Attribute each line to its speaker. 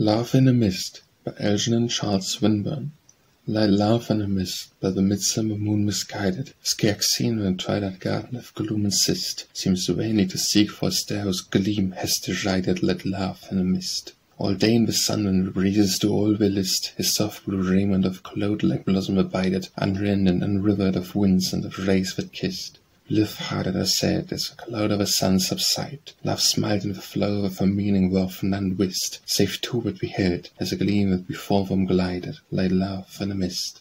Speaker 1: Love in a Mist by Algernon Charles Swinburne Lie love in a mist, by the midsummer moon misguided, Scarce seen when twilight garden of gloom and cyst Seems vainly to seek for a star whose gleam has derided Let love in a mist. All day in the sun when breezes do all their list, His soft blue raiment of cloud like blossom abided, Unrent and unrivered of winds and of rays that kissed. Live hearted or sad as the cloud of a sun subside, Love smiled in the flow of her meaning whereof none wist, Save two that beheld, as a gleam that before them glided, Lie love in a mist.